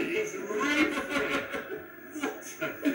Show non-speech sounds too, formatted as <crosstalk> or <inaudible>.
It is right there. What <laughs>